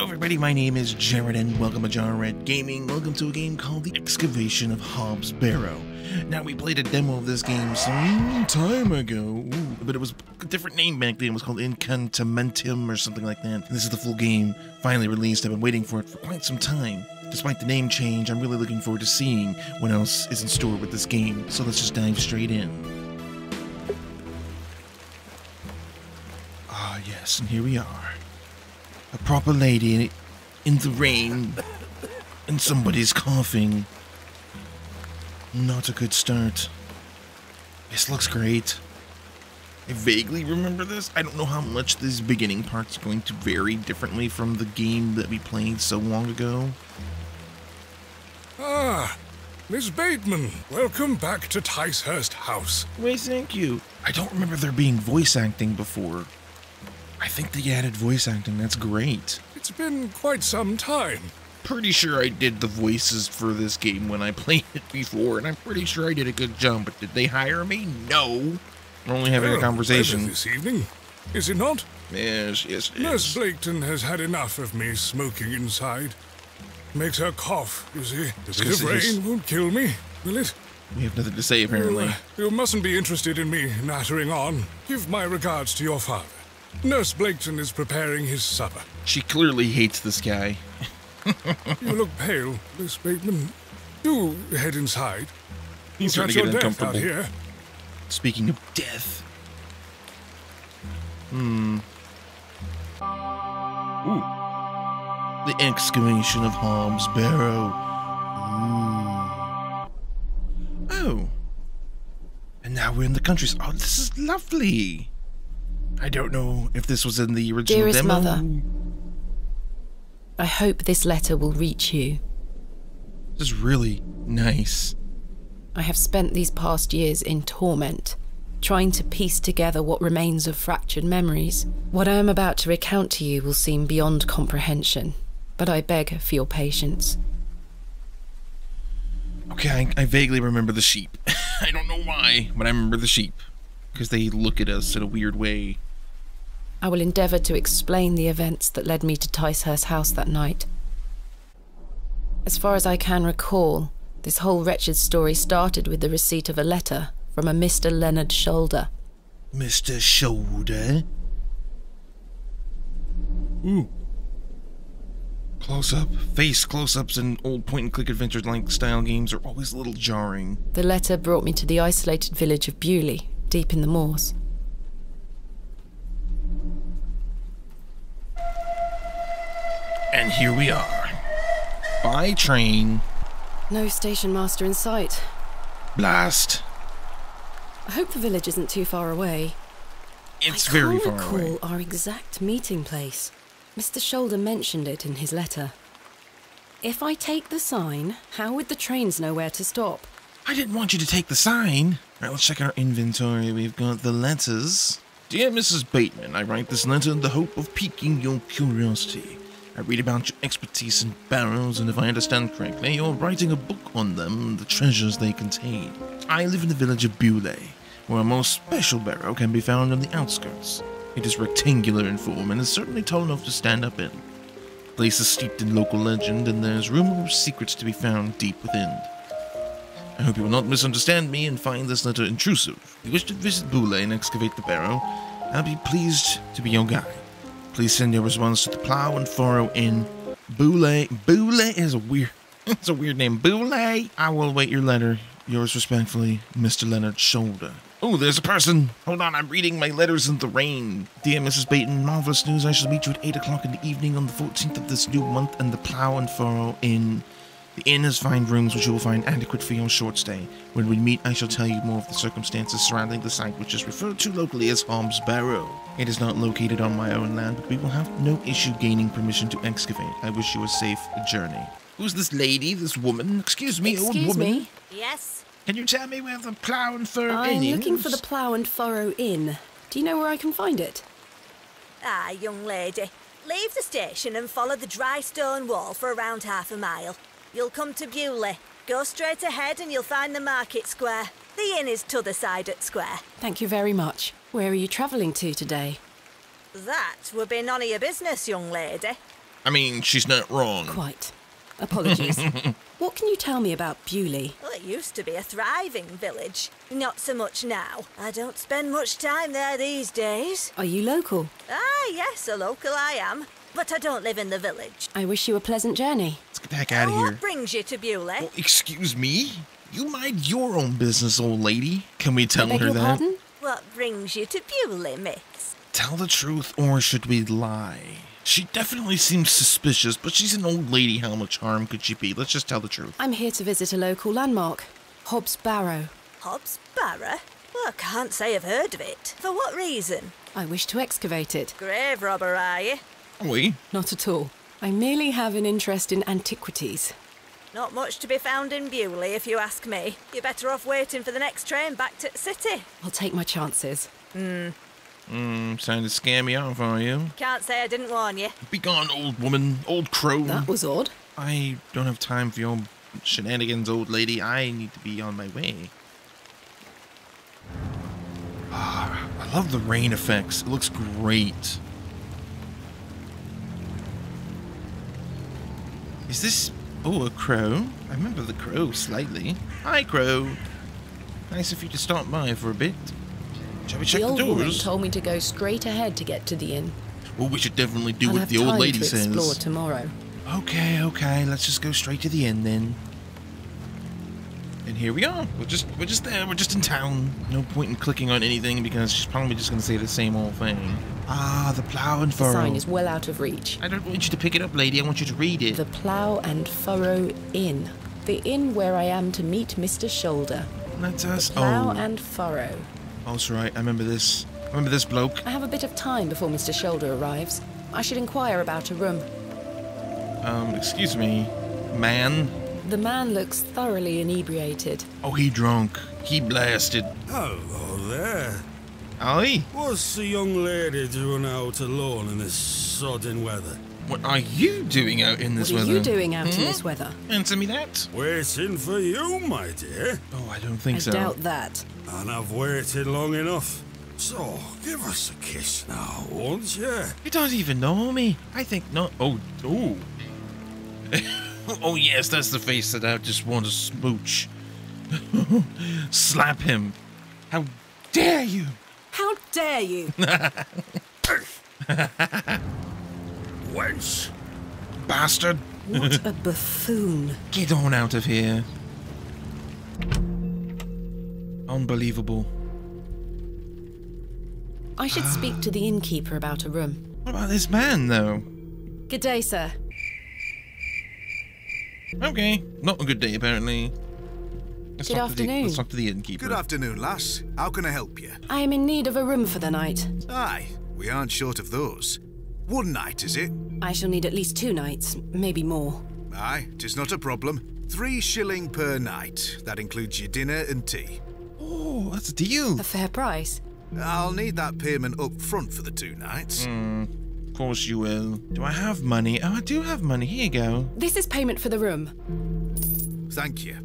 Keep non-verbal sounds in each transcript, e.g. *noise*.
Hello everybody, my name is Jared and welcome to Jar Red Gaming. Welcome to a game called The Excavation of Hob's Barrow. Now we played a demo of this game some time ago, Ooh, but it was a different name back then. It was called Incantamentum or something like that. This is the full game, finally released. I've been waiting for it for quite some time. Despite the name change, I'm really looking forward to seeing what else is in store with this game. So let's just dive straight in. Ah yes, and here we are a proper lady in the rain and somebody's coughing. Not a good start. This looks great. I vaguely remember this. I don't know how much this beginning parts going to vary differently from the game that we played so long ago. Ah, Miss Bateman, welcome back to Ticehurst House. Why, thank you. I don't remember there being voice acting before. I think they added voice acting. That's great. It's been quite some time. Pretty sure I did the voices for this game when I *laughs* played it before, and I'm pretty sure I did a good job. But did they hire me? No. We're only having a conversation. this evening, is it not? Yes, yes, Nurse yes. Blaketon has had enough of me smoking inside. Makes her cough, you see. A bit of rain won't kill me, will it? We have nothing to say apparently. Uh, You mustn't be interested in me nattering on. Give my regards to your father. Nurse Blaketon is preparing his supper. She clearly hates this guy. *laughs* You look pale, Miss Bateman. Do head inside. He's You'll trying to get your out uncomfortable. here. Speaking of death. Hmm. Ooh. The excavation of Hob's Barrow. Ooh. Oh. And now we're in the countries. Oh, this is lovely. I don't know if this was in the original Dearest demo. mother. I hope this letter will reach you. This is really nice. I have spent these past years in torment, trying to piece together what remains of fractured memories. What I am about to recount to you will seem beyond comprehension, but I beg for your patience. Okay, I, I vaguely remember the sheep. *laughs* I don't know why, but I remember the sheep. Because they look at us in a weird way. I will endeavour to explain the events that led me to Ticehurst House that night. As far as I can recall, this whole wretched story started with the receipt of a letter from a Mr. Leonard Shoulder. Mr. Shoulder? Ooh. Close up. Face close ups in old point and click adventure like style games are always a little jarring. The letter brought me to the isolated village of Bewlay, deep in the moors. And here we are. By train. No station master in sight. Blast. I hope the village isn't too far away. It's I very far recall away. our exact meeting place. Mr. Shoulder mentioned it in his letter. If I take the sign, how would the trains know where to stop? I didn't want you to take the sign. Alright, let's check our inventory. We've got the letters. Dear Mrs. Bateman, I write this letter in the hope of piquing your curiosity. I read about your expertise in barrows, and if I understand correctly, you're writing a book on them and the treasures they contain. I live in the village of Bewlay, where a most special barrow can be found on the outskirts. It is rectangular in form and is certainly tall enough to stand up in. The place is steeped in local legend, and there's rumor of secrets to be found deep within. I hope you will not misunderstand me and find this letter intrusive. If you wish to visit Boule and excavate the barrow, I'll be pleased to be your guide. Please send your response to the Plow and Furrow in Boule. Boule is a weird, *laughs* it's a weird name. Boule. I will wait your letter. Yours respectfully, Mr. Leonard Shoulder. Oh, there's a person. Hold on, I'm reading my letters in the rain. Dear Mrs. Baton, marvelous news. I shall meet you at 8 o'clock in the evening on the 14th of this new month in the Plow and Furrow Inn. The inn has fine rooms which you will find adequate for your short stay. When we meet, I shall tell you more of the circumstances surrounding the site, which is referred to locally as Hob's Barrow. It is not located on my own land, but we will have no issue gaining permission to excavate. I wish you a safe journey. Who's this lady, this woman? Excuse me, old Excuse woman. me? Yes. Can you tell me where the Plough and Furrow I'm Inn looking for the Plough and Furrow Inn. Do you know where I can find it? Ah, young lady. Leave the station and follow the dry stone wall for around half a mile. You'll come to Bewlay. Go straight ahead and you'll find the market square. The inn is t'other side at square. Thank you very much. Where are you travelling to today? That would be none of your business, young lady. I mean, she's not wrong. Quite. Apologies. *laughs* what can you tell me about Bewlay? Well, it used to be a thriving village. Not so much now. I don't spend much time there these days. Are you local? Ah, yes, a local I am. But I don't live in the village. I wish you a pleasant journey. Let's get the heck out of here. What brings you to Beulah? Oh, excuse me? You mind your own business, old lady. Can we tell her that? pardon? What brings you to Beulah, miss? Tell the truth, or should we lie? She definitely seems suspicious, but she's an old lady. How much harm could she be? Let's just tell the truth. I'm here to visit a local landmark, Hob's Barrow. Hob's Barrow? Well, I can't say I've heard of it. For what reason? I wish to excavate it. Grave robber, are you? We? Not at all. I merely have an interest in antiquities. Not much to be found in Bewlay, if you ask me. You're better off waiting for the next train back to the city. I'll take my chances. mm, trying to scare me off, are you? Can't say I didn't warn you. Be gone, old woman, old crow. That was odd. I don't have time for your shenanigans, old lady. I need to be on my way. Ah, I love the rain effects. It looks great. Is this... Oh, a crow? I remember the crow slightly. Hi, crow. Nice of you to stop by for a bit. Shall we check the the, old woman told me to go straight ahead to get to the inn. Well, we should definitely do I'll what the old lady to says. explore tomorrow. Okay, okay, let's just go straight to the inn then. And here we are. We're just we're just there. We're just in town. No point in clicking on anything because she's probably just gonna say the same old thing. Ah, the plow and furrow. The furrow. sign is well out of reach. I don't want you to pick it up, lady. I want you to read it. The Plough and Furrow Inn. The inn where I am to meet Mr. Shoulder. Let us. Plough Oh, and Furrow. oh, that's right. I remember this. I remember this bloke. I have a bit of time before Mr. Shoulder arrives. I should inquire about a room. Um, excuse me, man. The man looks thoroughly inebriated. Oh, he drunk. He blasted. Hello there. Aye. What's the young lady doing out alone in this sodden weather? What are you doing out in this weather? what are weather? you doing out Hmm? in this weather? Answer me that. Waiting for you, my dear. Oh, I don't think I so. I doubt that. And I've waited long enough. So, give us a kiss now, won't you? You don't even know me. I think not. Oh, oh. *laughs* oh, yes, that's the face that I just want to smooch. *laughs* Slap him. How dare you? How dare you? *laughs* Wench! Bastard. what a buffoon. Get on out of here. Unbelievable. I should speak to the innkeeper about a room. What about this man, though? Good day, sir. Okay, not a good day, apparently. Let's Good talk to the- afternoon. let's talk to the innkeeper. Good afternoon, lass. How can I help you? I am in need of a room for the night. Aye, we aren't short of those. One night, is it? I shall need at least two nights, maybe more. Aye, tis not a problem. Three shilling per night. That includes your dinner and tea. Oh, that's a deal. A fair price. I'll need that payment up front for the two nights. Of course you will. Do I have money? Oh, I do have money. Here you go. This is payment for the room. Thank you.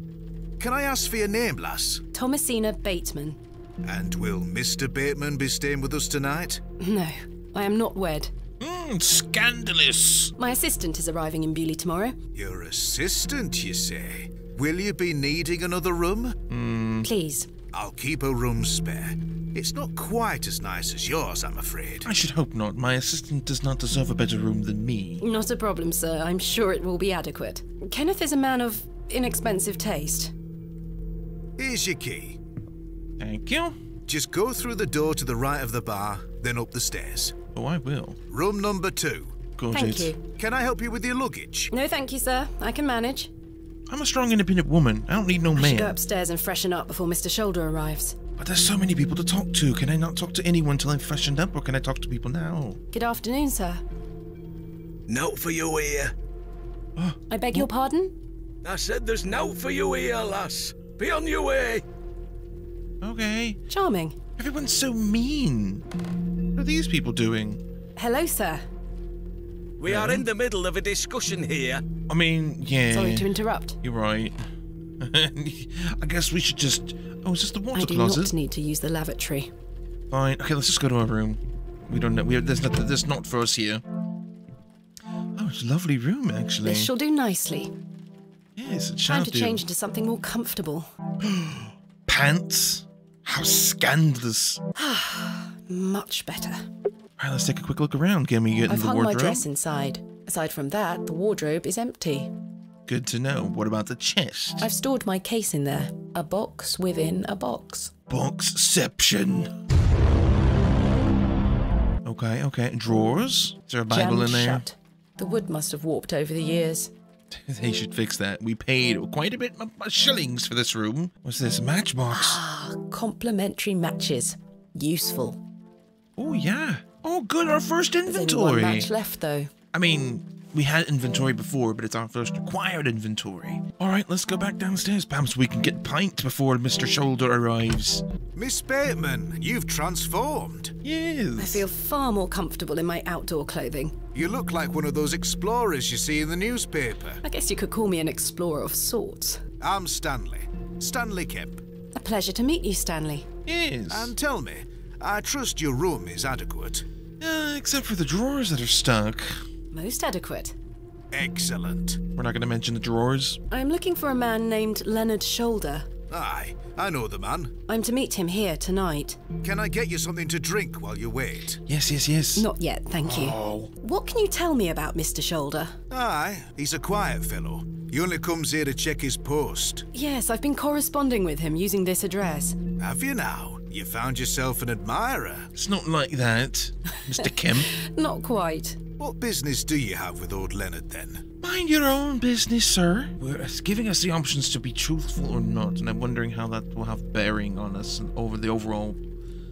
Can I ask for your name, lass? Thomasina Bateman. And will Mr. Bateman be staying with us tonight? No, I am not wed. Mmm, scandalous. My assistant is arriving in Bewlay tomorrow. Your assistant, you say? Will you be needing another room? Hmm. Please. I'll keep a room spare. It's not quite as nice as yours, I'm afraid. I should hope not. My assistant does not deserve a better room than me. Not a problem, sir. I'm sure it will be adequate. Kenneth is a man of inexpensive taste. Here's your key. Thank you. Just go through the door to the right of the bar, then up the stairs. Oh, I will. Room number two. Go, Thank you. Can I help you with your luggage? No, thank you, sir. I can manage. I'm a strong, independent woman. I don't need no I should go upstairs and freshen up before Mr. Shoulder arrives. But there's so many people to talk to. Can I not talk to anyone till I'm freshened up, or can I talk to people now? Good afternoon, sir. Note for you here. Uh, I beg your pardon? I said there's note for you here, lass. Be on your way. Okay. Charming. Everyone's so mean. What are these people doing? Hello, sir. We are in the middle of a discussion here. I mean, yeah. Sorry to interrupt. You're right. *laughs* I guess we should just. Oh, is this the water I do closet? not need to use the lavatory. Fine. Okay, let's just go to our room. We don't know. We there's not. There's not for us here. Oh, it's a lovely room, actually. This shall do nicely. yes, it Time to do. change into something more comfortable. *gasps* Pants? How scandalous. *sighs* Much better. All right, let's take a quick look around. Can we get in I've the hung wardrobe? my dress inside. Aside from that, the wardrobe is empty. Good to know. What about the chest? I've stored my case in there. A box within a box. Boxception. Okay, okay. Drawers? Is there a Bible Jammed in there? shut. The wood must have warped over the years. *laughs* They should fix that. We paid quite a bit of shillings for this room. What's this? Matchbox? Ah, complimentary matches. Useful. Oh, yeah. Oh, good. Our first There's only inventory. one match left, though. I mean, we had inventory before, but it's our first acquired inventory. All right, let's go back downstairs. Perhaps we can get pint before Mr. Shoulder arrives. Miss Bateman, you've transformed. Yes. I feel far more comfortable in my outdoor clothing. You look like one of those explorers you see in the newspaper. I guess you could call me an explorer of sorts. I'm Stanley. Stanley Kemp. A pleasure to meet you, Stanley. Yes. And tell me, I trust your room is adequate. Uh, except for the drawers that are stuck. Most adequate. Excellent. We're not going to mention the drawers. I'm looking for a man named Leonard Shoulder. Aye, I know the man. I'm to meet him here tonight. Can I get you something to drink while you wait? Yes, yes, yes. Not yet, thank you. Oh. What can you tell me about Mr. Shoulder? Aye, he's a quiet fellow. He only comes here to check his post. Yes, I've been corresponding with him using this address. Have you now? You found yourself an admirer. It's not like that, Mr. Kemp. *laughs* Not quite. What business do you have with old Leonard then? Mind your own business, sir. We're it's giving us the options to be truthful or not, and I'm wondering how that will have bearing on us and over the overall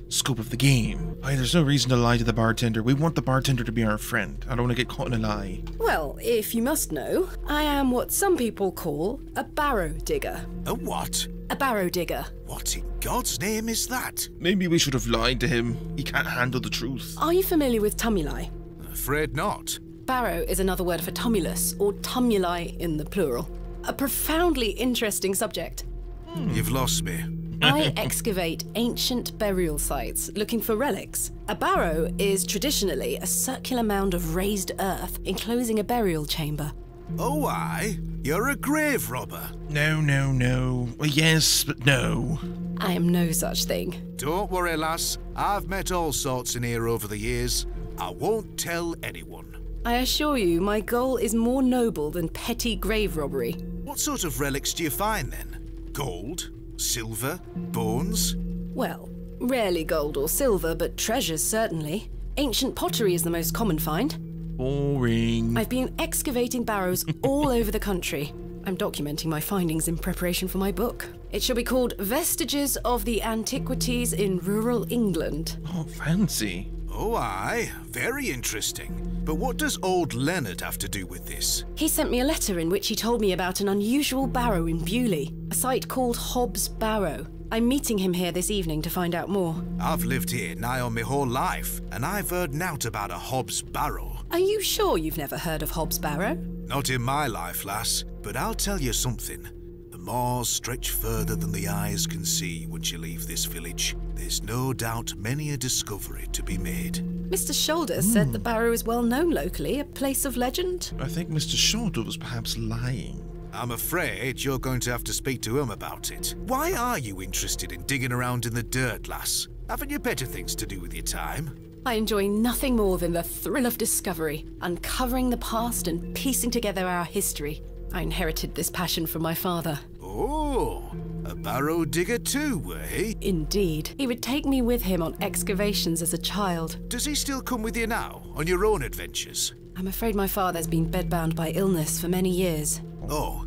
scope of the game. Aye, there's no reason to lie to the bartender. We want the bartender to be our friend. I don't want to get caught in a lie. Well, if you must know, I am what some people call a barrow digger. A what? A barrow digger. What in God's name is that? Maybe we should have lied to him. He can't handle the truth. Are you familiar with tumuli? Afraid not. Barrow is another word for tumulus, or tumuli in the plural. A profoundly interesting subject. Hmm. You've lost me. *laughs* I excavate ancient burial sites looking for relics. A barrow is traditionally a circular mound of raised earth enclosing a burial chamber. Oh, I? You're a grave robber. No, no, no. Well, yes, but no. I am no such thing. Don't worry, lass. I've met all sorts in here over the years. I won't tell anyone. I assure you, my goal is more noble than petty grave robbery. What sort of relics do you find then? Gold? Silver? Bones? Well, rarely gold or silver, but treasures certainly. Ancient pottery is the most common find. Boring. I've been excavating barrows all over the country. I'm documenting my findings in preparation for my book. It shall be called Vestiges of the Antiquities in Rural England. Oh, fancy. Oh, aye. Very interesting. But what does old Leonard have to do with this? He sent me a letter in which he told me about an unusual barrow in Bewlay, a site called Hob's Barrow. I'm meeting him here this evening to find out more. I've lived here nigh on my whole life, and I've heard nought about a Hob's Barrow. Are you sure you've never heard of Hob's Barrow? Not in my life, lass, but I'll tell you something. The moors stretch further than the eyes can see once you leave this village. There's no doubt many a discovery to be made. Mr. Shoulder said the barrow is well known locally, a place of legend. I think Mr. Shoulder was perhaps lying. I'm afraid you're going to have to speak to him about it. Why are you interested in digging around in the dirt, lass? Haven't you better things to do with your time? I enjoy nothing more than the thrill of discovery, uncovering the past and piecing together our history. I inherited this passion from my father. Oh, a barrow digger too, eh? Indeed, he would take me with him on excavations as a child. Does he still come with you now, on your own adventures? I'm afraid my father's been bedbound by illness for many years. Oh,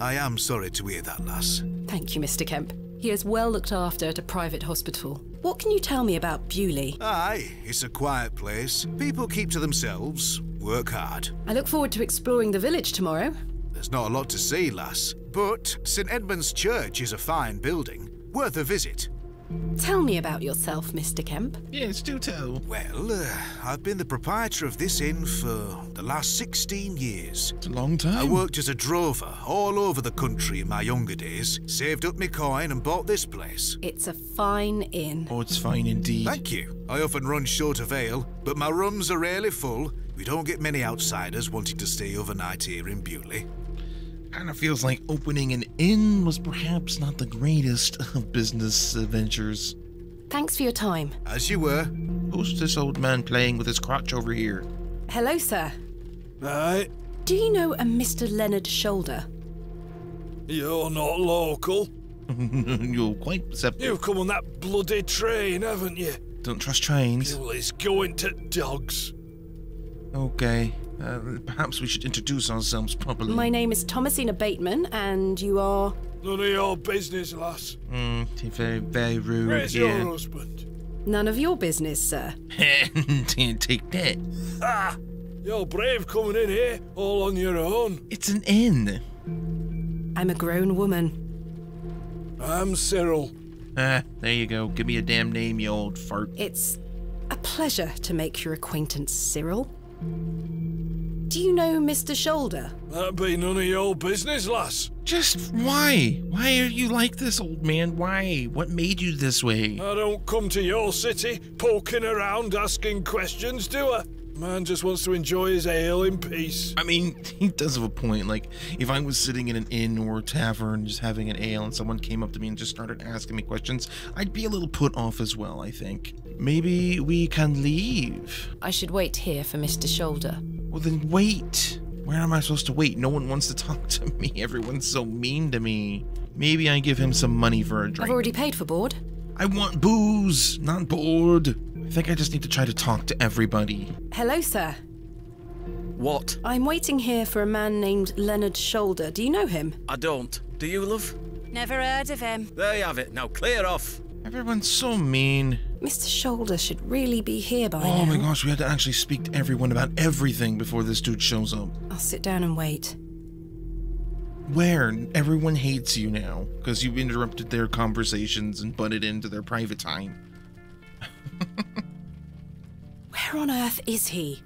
I am sorry to hear that, lass. Thank you, Mr. Kemp. He is well looked after at a private hospital. What can you tell me about Bewlay? Aye, it's a quiet place. People keep to themselves, work hard. I look forward to exploring the village tomorrow. There's not a lot to see, lass, but St Edmund's Church is a fine building, worth a visit. Tell me about yourself, Mr. Kemp. Yes, do tell. Well, uh, I've been the proprietor of this inn for the last 16 years. It's a long time. I worked as a drover all over the country in my younger days, saved up my coin and bought this place. It's a fine inn. Oh, it's fine indeed. Thank you. I often run short of ale, but my rooms are rarely full. We don't get many outsiders wanting to stay overnight here in Bewlay. Kind of feels like opening an inn was perhaps not the greatest of business adventures. Thanks for your time. As you were. Who's this old man playing with his crotch over here? Hello, sir. Right, Do you know a Mr. Leonard Shoulder? You're not local. *laughs* You're quite perceptive. You've come on that bloody train, haven't you? Don't trust trains. Bewlay's going to dogs. Okay. Uh, perhaps we should introduce ourselves properly. My name is Thomasina Bateman, and you are. None of your business, lass. Hmm, very, very rude. Where's yeah. your husband? None of your business, sir. *laughs* Take that. Ah! You're brave coming in here, all on your own. It's an inn. I'm a grown woman. I'm Cyril. Ah, there you go. Give me a damn name, you old fart. It's a pleasure to make your acquaintance, Cyril. Do you know Mr. Shoulder? That be none of your business, lass. Just why? Why are you like this, old man? Why? What made you this way? I don't come to your city poking around asking questions, do I? Man just wants to enjoy his ale in peace. I mean, *laughs* he does have a point. Like, if I was sitting in an inn or a tavern just having an ale and someone came up to me and just started asking me questions, I'd be a little put off as well, I think. Maybe we can leave. I should wait here for Mr. Shoulder. Well, then wait. Where am I supposed to wait? No one wants to *laughs* talk to me. Everyone's so mean to me. Maybe I give him some money for a drink. I've already paid for board. I want booze, not board. I think I just need to try to talk to everybody. Hello, sir. What? I'm waiting here for a man named Leonard Shoulder. Do you know him? I don't. Do you, love? Never heard of him. There you have it. Now clear off. Everyone's so mean. Mr. Shoulder should really be here by Oh now. Oh my gosh, we had to actually speak to everyone about everything before this dude shows up. I'll sit down and wait. Where? Everyone hates you now because you've interrupted their conversations and butted into their private time. *laughs* Where on earth is he?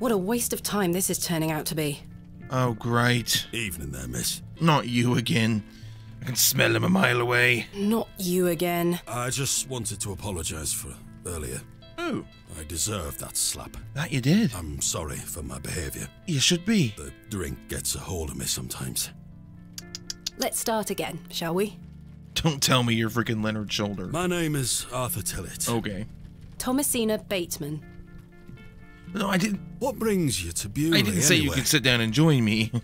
What a waste of time this is turning out to be. Oh, great. Evening there, miss. Not you again. I can smell him a mile away. Not you again. I just wanted to apologise for earlier. Oh, I deserved that slap. that you did. I'm sorry for my behaviour. You should be. The drink gets a hold of me sometimes. Let's start again, shall we? Don't tell me you're freaking Leonard Shoulder. My name is Arthur Tillett. Okay. Thomasina Bateman. No, I didn't. What brings you to Bewlay I didn't say you could sit down and join me. *laughs*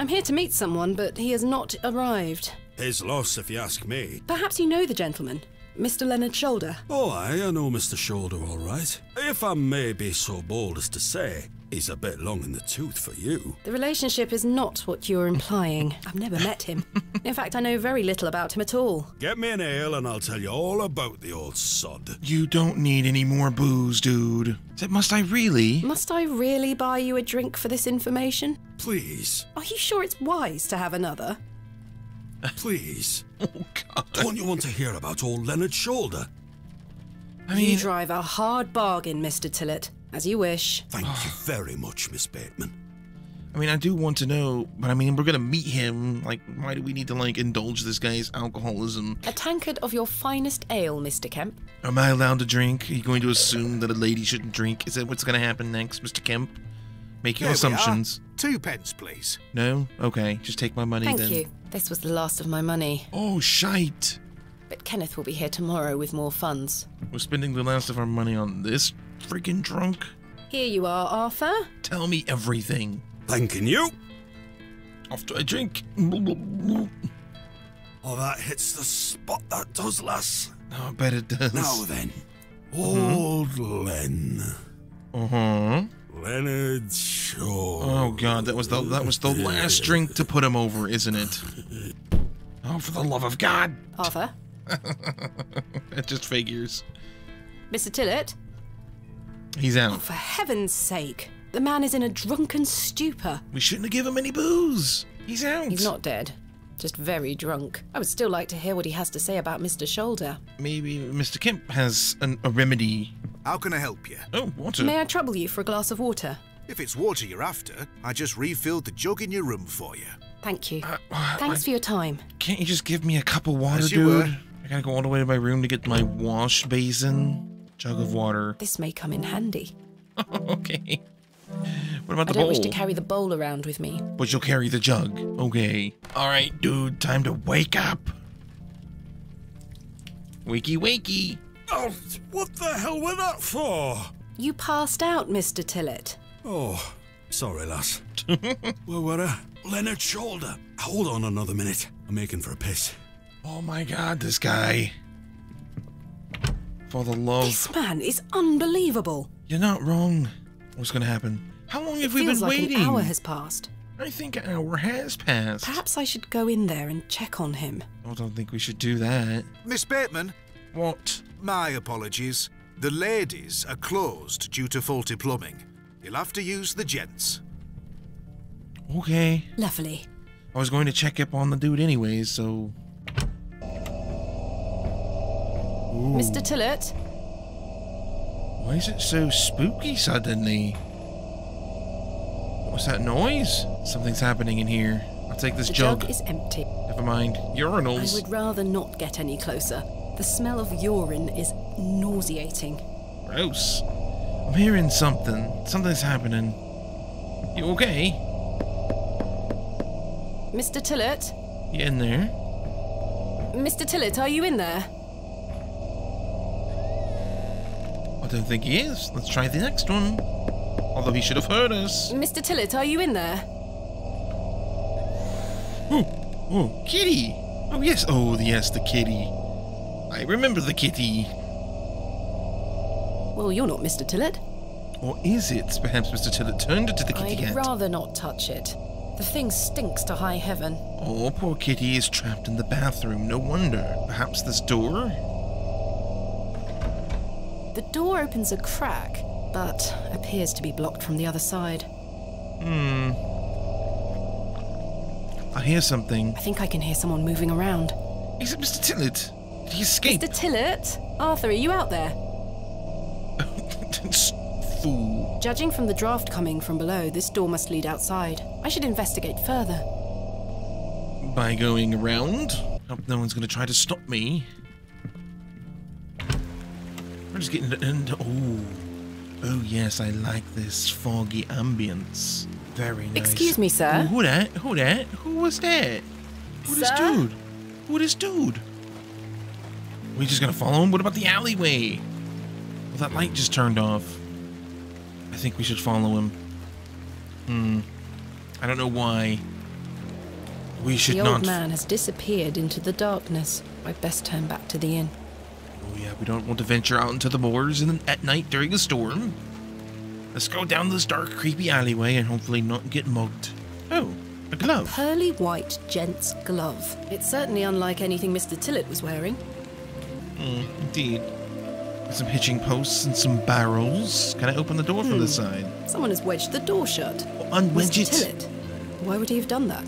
I'm here to meet someone, but he has not arrived. His loss, if you ask me. Perhaps you know the gentleman, Mr. Leonard Shoulder. Oh, aye, I know Mr. Shoulder all right. If I may be so bold as to say, he's a bit long in the tooth for you. The relationship is not what you're implying. I've never met him. In fact, I know very little about him at all. Get me an ale and I'll tell you all about the old sod. you don't need any more booze, dude. Said, must I really? Must I really buy you a drink for this information? Please, Are you sure it's wise to have another? please. *laughs* Oh, God. Don't you want to hear about old Leonard Shoulder? I mean... you drive a hard bargain, Mr. Tillett. As you wish. Thank you very much, Miss Bateman. I mean, I do want to know, but I mean, we're gonna meet him. Like, why do we need to like indulge this guy's alcoholism? A tankard of your finest ale, Mr. Kemp. Am I allowed to drink? Are you going to assume that a lady shouldn't drink? Is that what's gonna happen next, Mr. Kemp? Make your There we are. assumptions. Two pence, please. No? Okay, just take my money Thank then. you. This was the last of my money. Oh, shite. But Kenneth will be here tomorrow with more funds. We're spending the last of our money on this freaking drunk? Here you are, Arthur. Tell me everything. Thanking you. After I drink. Oh, that hits the spot, that does, lass. Oh, I bet it does. Now then, old Len. Uh huh. Leonard Shoulder. Oh god, that was the that was the last drink to put him over, isn't it? Oh, for the love of God! Arthur. It *laughs* just figures. Mr. Tillett. He's out. For heaven's sake. The man is in a drunken stupor. We shouldn't have given him any booze. He's out. He's not dead. Just very drunk. I would still like to hear what he has to say about Mr. Shoulder. Maybe Mr. Kemp has an, a remedy. How can I help you? Oh, water. May I trouble you for a glass of water? If it's water you're after, I just refilled the jug in your room for you. Thank you. Uh, Thanks I- for your time. Can't you just give me a cup of water, As you dude? were. I gotta go all the way to my room to get my wash basin. Jug of oh, water. This may come in handy. *laughs* okay. What about I the don't bowl? wish to carry the bowl around with me. But you'll carry the jug. Okay. Alright, dude, time to wake up. Wakey wakey. Oh, what the hell were that for? You passed out, Mr. Tillett. Oh, sorry, lass. Where were I? Leonard Shoulder. Hold on another minute. I'm making for a piss. Oh my god, this guy. For the love. This man is unbelievable. You're not wrong. What's gonna happen? How long have we Feels been like waiting? an hour has passed. I think an hour has passed. Perhaps I should go in there and check on him. I don't think we should do that. Miss Bateman, What? my apologies. The ladies are closed due to faulty plumbing. You'll have to use the gents. Okay. Lovely. I was going to check up on the dude anyways, so. Mr. Tillett, Why is it so spooky suddenly? What's that noise? Something's happening in here. I'll take this the jug. jug is empty. Never mind. Urinals. I would rather not get any closer. The smell of urine is nauseating. Gross. I'm hearing something. Something's happening. You okay? Mr. Tillett? You in there? Mr. Tillett, are you in there? Don't think he is. Let's try the next one. Although he should have heard us. Mr. Tillett, are you in there? Oh, oh, kitty. Oh, yes. Oh, yes, the kitty. I remember the kitty. Well, you're not Mr. Tillett. Or is it? Perhaps Mr. Tillett turned it to the kitty I'd cat. rather not touch it. The thing stinks to high heaven. Oh, poor kitty is trapped in the bathroom. No wonder. Perhaps this door? The door opens a crack, but appears to be blocked from the other side. Hmm. I hear something. I think I can hear someone moving around. Is it Mr. Tillett? Did he escape? Mr. Tillett? Arthur, are you out there? *laughs* Fool. Judging from the draft coming from below, this door must lead outside. I should investigate further. By going around? Hope no one's gonna try to stop me. We're just getting into. Oh. Oh, yes, I like this foggy ambience. Very nice. Excuse me, sir? Ooh, who that? Who that? Who was that? Who this dude? Who this dude? We just gonna follow him? What about the alleyway? Well, that light just turned off. I think we should follow him. Hmm. I don't know why. We should the not. old man has disappeared into the darkness. I'd best turn back to the inn. Oh yeah, we don't want to venture out into the moors in, at night during a storm. Let's go down this dark, creepy alleyway and hopefully not get mugged. Oh, a glove. Pearly white gent's glove. It's certainly unlike anything Mr. Tillett was wearing. Mm, indeed. Some hitching posts and some barrels. Can I open the door from the side? Someone has wedged the door shut. unwedge Mr. it. Tillett. Why would he have done that?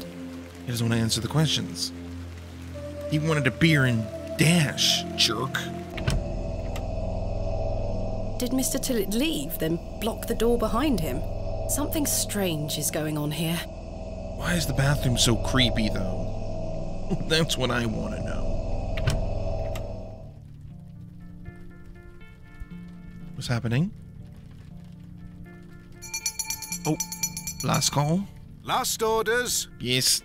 He doesn't want to answer the questions. He wanted a beer and dash, jerk. Did Mr. Tillett leave, then block the door behind him? Something strange is going on here. Why is the bathroom so creepy, though? *laughs* That's what I want to know. What's happening? Oh, last call? Last orders. Yes.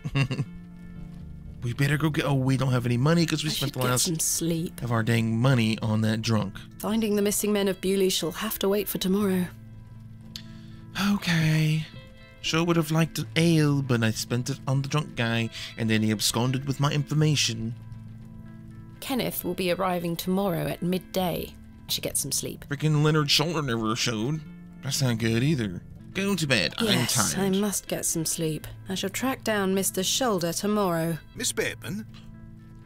*laughs* we better go get. Oh, we don't have any money because we I spent should the get last some sleep. of our dang money on that drunk. Finding the missing men of Bewlay shall have to wait for tomorrow. Okay. Sure would have liked an ale, but I spent it on the drunk guy, and then he absconded with my information. Kenneth will be arriving tomorrow at midday. I should get some sleep. Freaking Leonard Shoulder never showed. That's not good either. Go to bed. yes, I'm tired. I must get some sleep. I shall track down Mr. Shoulder tomorrow. Miss Bateman,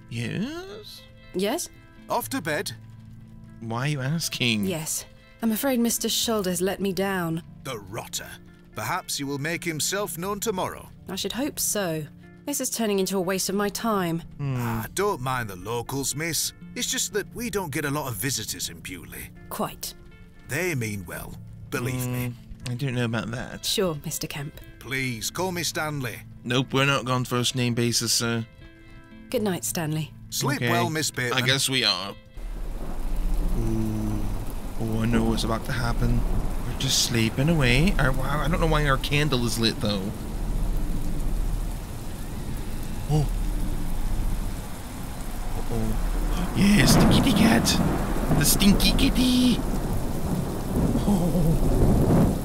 Yes? Yes? off to bed. Why are you asking? Yes. I'm afraid Mr. Shoulder's let me down. The rotter. Perhaps he will make himself known tomorrow. I should hope so. This is turning into a waste of my time. Ah, don't mind the locals, miss. It's just that we don't get a lot of visitors in Bewlay. Quite. They mean well, believe me. I don't know about that. Sure, Mr. Kemp. Please, call me Stanley. Nope, we're not on first name basis, sir. Good night, Stanley. Sleep Okay. well, Miss Bateman. I guess we are. Ooh. Oh, I know what's about to happen. We're just sleeping away. I, I don't know why our candle is lit, though. Oh. Uh-oh. Yes, the kitty cat. The stinky kitty. Oh.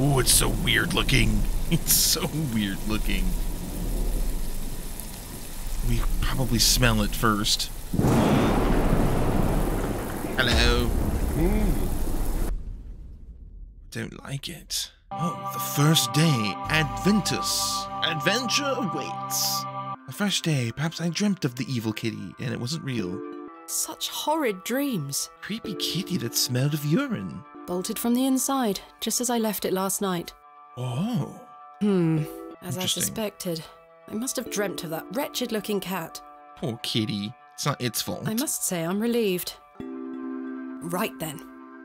Oh, it's so weird looking. *laughs* It's so weird looking. We probably smell it first. Hello. Don't like it. Oh, the first day. Adventus. Adventure awaits. A fresh day, perhaps I dreamt of the evil kitty, and it wasn't real. Such horrid dreams. Creepy kitty that smelled of urine. Bolted from the inside, just as I left it last night. Oh. Hmm. As I suspected. I must have dreamt of that wretched looking cat. Poor kitty. It's not its fault. I must say I'm relieved. Right then.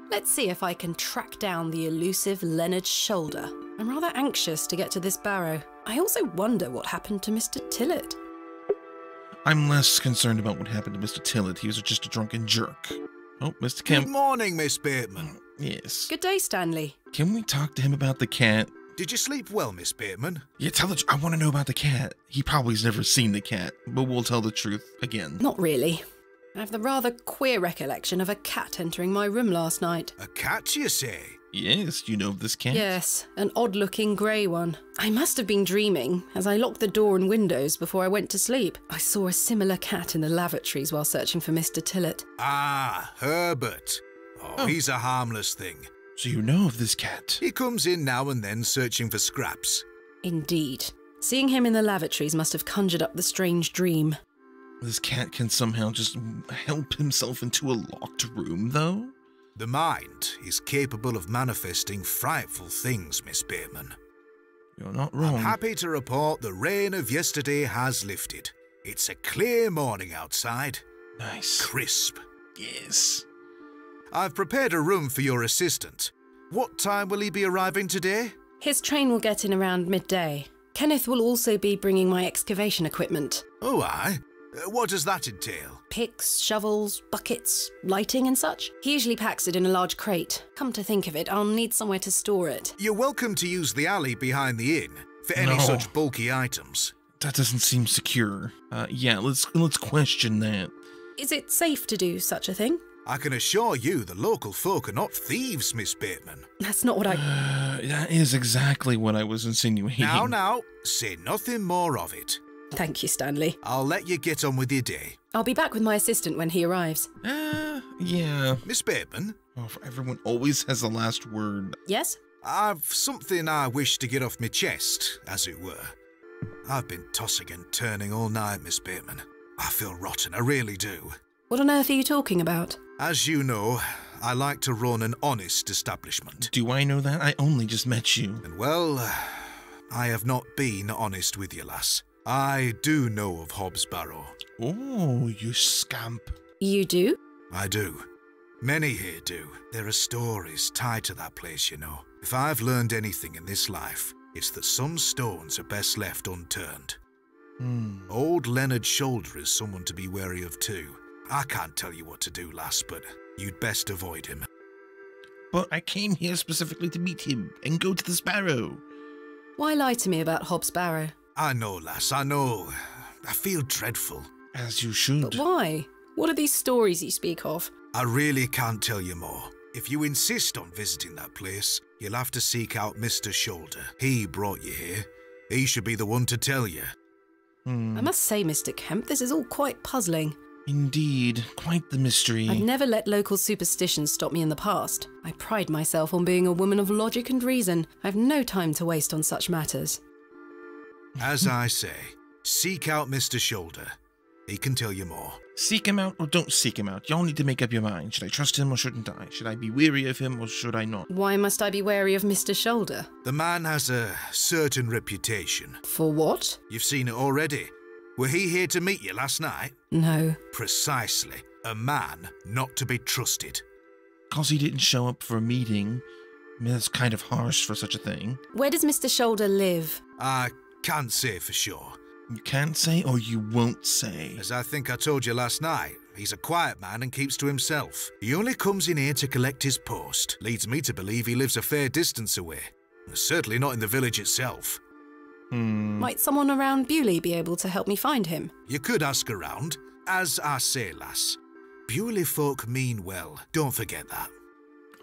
Let's see if I can track down the elusive Leonard Shoulder. I'm rather anxious to get to this barrow. I also wonder what happened to Mr. Tillett. I'm less concerned about what happened to Mr. Tillett. He was just a drunken jerk. Oh, Mr. Kemp. Good morning, Miss Bateman. Yes. Good day, Stanley. Can we talk to him about the cat? Did you sleep well, Miss Bateman? Yeah, tell the tr- I want to know about the cat. He probably's never seen the cat, but we'll tell the truth again. Not really. I have the rather queer recollection of a cat entering my room last night. A cat, you say? Yes, you know of this cat? Yes, an odd looking grey one. I must have been dreaming as I locked the door and windows before I went to sleep. I saw a similar cat in the lavatories while searching for Mr. Tillett. Ah, Herbert. Oh, Oh. he's a harmless thing. So you know of this cat? He comes in now and then searching for scraps. Indeed. Seeing him in the lavatories must have conjured up the strange dream. This cat can somehow just help himself into a locked room, though? The mind is capable of manifesting frightful things, Miss Bateman. You're not wrong. I'm happy to report the rain of yesterday has lifted. It's a clear morning outside, Nice. crisp. Yes. I've prepared a room for your assistant. What time will he be arriving today? His train will get in around midday. Kenneth will also be bringing my excavation equipment Oh, aye. Uh, What does that entail? picks, shovels, buckets, lighting, and such. He usually packs it in a large crate. Come to think of it, I'll need somewhere to store it. You're welcome to use the alley behind the inn for any No. such bulky items. That doesn't seem secure. Uh, yeah, let's let's question that. Is it safe to do such a thing? I can assure you the local folk are not thieves, Miss Bateman. That's not what I. Uh, *sighs* that is exactly what I was insinuating. Now, now, say nothing more of it. Thank you, Stanley. I'll let you get on with your day. I'll be back with my assistant when he arrives. Uh, yeah. Miss Bateman, Oh, everyone always has the last word. Yes? I've something I wish to get off my chest, as it were. I've been tossing and turning all night, Miss Bateman. I feel rotten, I really do. What on earth are you talking about? As you know, I like to run an honest establishment. Do I know that? I only just met you. And well, I have not been honest with you, lass. I do know of Hob's Barrow. Oh, you scamp. You do? I do. Many here do. There are stories tied to that place, you know. If I've learned anything in this life, it's that some stones are best left unturned. Hmm. Old Leonard Shoulder is someone to be wary of too. I can't tell you what to do, lass, but you'd best avoid him. But I came here specifically to meet him and go to the Sparrow. Why lie to me about Hob's Barrow? I know, lass, I know. I feel dreadful. As you should. But why? What are these stories you speak of? I really can't tell you more. If you insist on visiting that place, you'll have to seek out Mr. Shoulder. He brought you here. He should be the one to tell you. Hmm. I must say, Mr. Kemp, this is all quite puzzling. Indeed, quite the mystery. I've never let local superstitions stop me in the past. I pride myself on being a woman of logic and reason. I've no time to waste on such matters. As I say, seek out Mr. Shoulder. He can tell you more. Seek him out or don't seek him out. Y'all need to make up your mind. Should I trust him or shouldn't I? Should I be weary of him or should I not? Why must I be wary of Mr. Shoulder? The man has a certain reputation. For what? You've seen it already. Were he here to meet you last night? No. Precisely. A man not to be trusted. Cause he didn't show up for a meeting. I mean, that's kind of harsh for such a thing. Where does Mr. Shoulder live? I can't say for sure. You can't say or you won't say. As I think I told you last night, he's a quiet man and keeps to himself. He only comes in here to collect his post. Leads me to believe he lives a fair distance away. Certainly not in the village itself. Hmm. Might someone around Bewlay be able to help me find him? You could ask around. As I say, lass, Bewlay folk mean well. Don't forget that.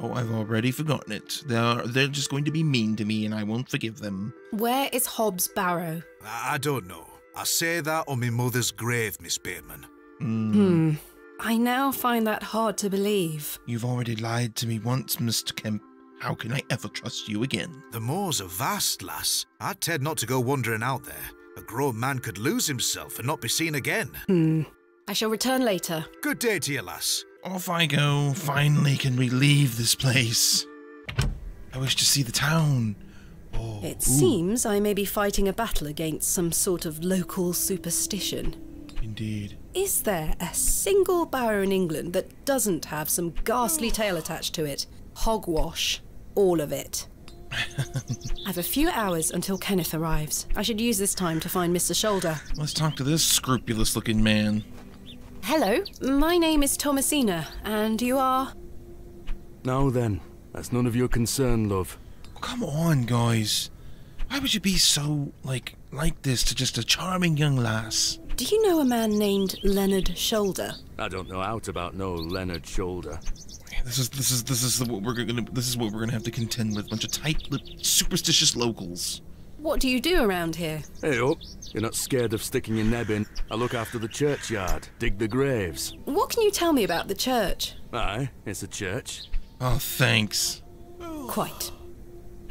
Oh, I've already forgotten it. They're they're just going to be mean to me and I won't forgive them. Where is Hob's Barrow? I I don't know. I say that on my mother's grave, Miss Bateman. Hmm. I now find that hard to believe. You've already lied to me once, Mr. Kemp. How can I ever trust you again? The moors are vast, lass. I'd tend not to go wandering out there. A grown man could lose himself and not be seen again. Hmm. I shall return later. Good day to you, lass. Off I go. Finally, can we leave this place? I wish to see the town. Oh, It ooh, seems I may be fighting a battle against some sort of local superstition. Indeed. Is there a single barrow in England that doesn't have some ghastly tale attached to it? Hogwash. All of it. *laughs* I have a few hours until Kenneth arrives. I should use this time to find Mr. Shoulder. Let's talk to this scrupulous looking man. Hello, my name is Thomasina, and you are. Now then, that's none of your concern, love. Come on, guys. Why would you be so, like, like this to just a charming young lass? Do you know a man named Leonard Shoulder? I don't know out about no Leonard Shoulder. This is this is this is the, what we're gonna this is what we're gonna have to contend with. A bunch of tight-lipped, superstitious locals. What do you do around here? Hey up, you're not scared of sticking your neb in. I look after the churchyard, dig the graves. What can you tell me about the church? Aye, it's a church. Oh, thanks. Quite.